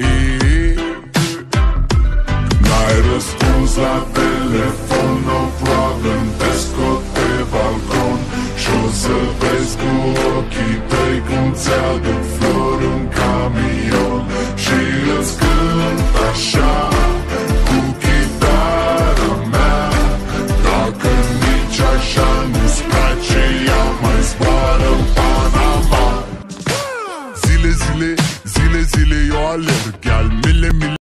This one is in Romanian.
Ii, N-ai răspuns la telefon, no problem Te scot pe balcon și o să vezi cu ochii tăi Cum ți-aduc zile zile zile zile yo alev gel mile mile